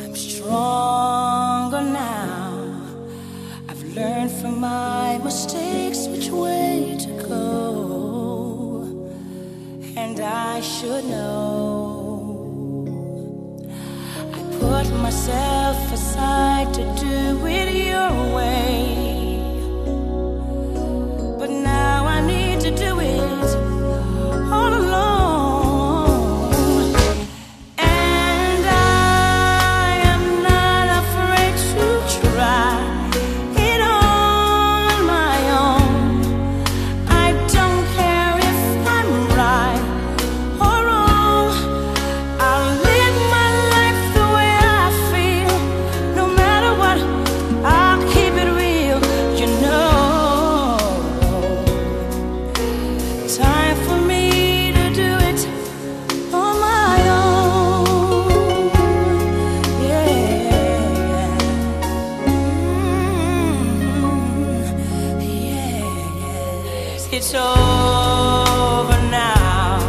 I'm stronger now. I've learned from my mistakes which way to go, and I should know. I put myself aside to do it your way. it's over now.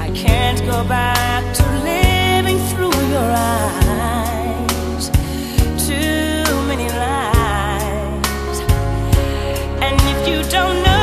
I can't go back to living through your eyes. Too many lies. And if you don't know.